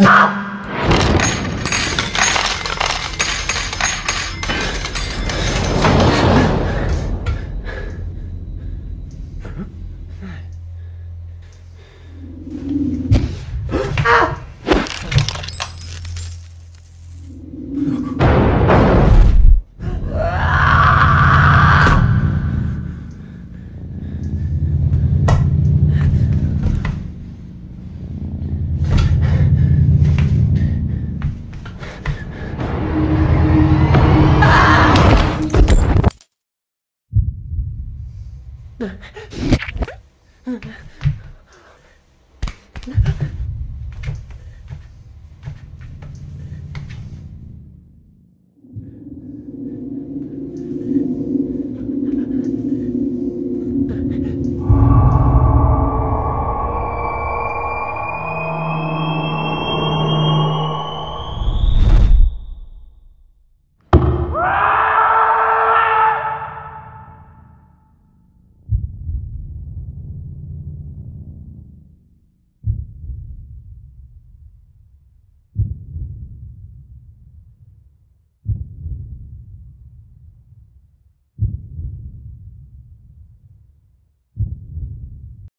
Stop! 네.